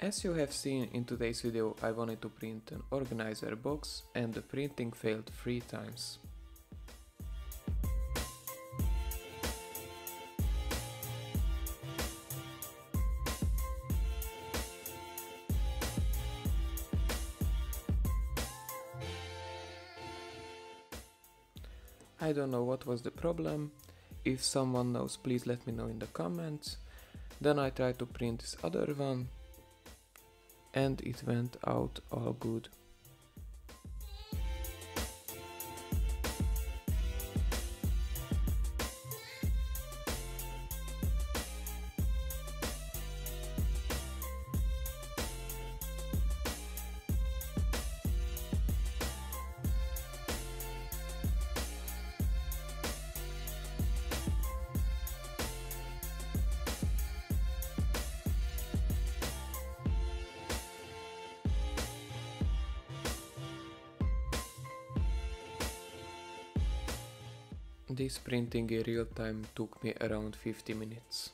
As you have seen in today's video I wanted to print an organizer box and the printing failed 3 times. I don't know what was the problem. If someone knows, please let me know in the comments. Then I tried to print this other one and it went out all good. This printing in real time took me around 50 minutes.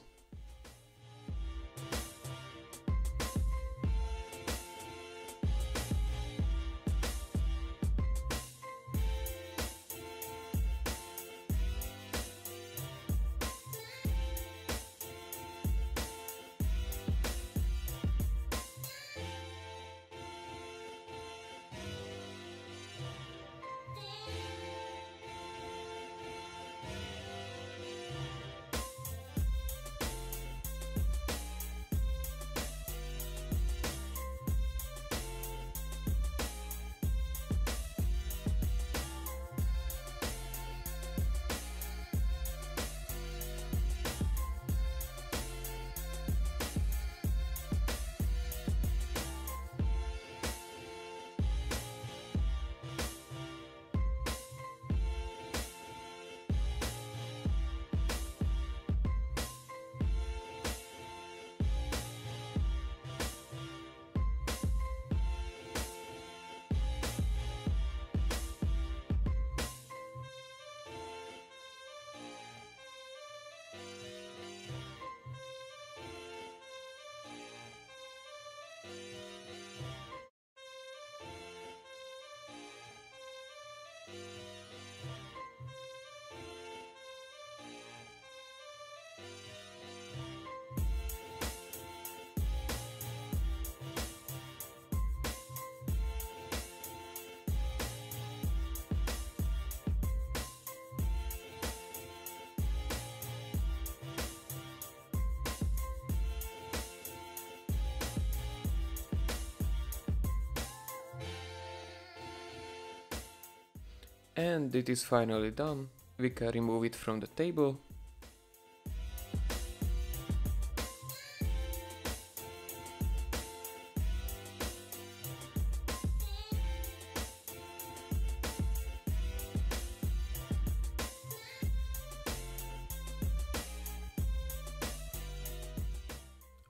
And it is finally done. We can remove it from the table.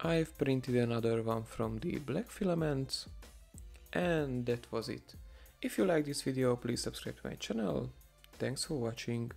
I've printed another one from the black filaments and that was it. If you like this video, please subscribe to my channel. Thanks for watching.